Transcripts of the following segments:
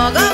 mogą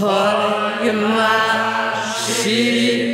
Hajmási Péter,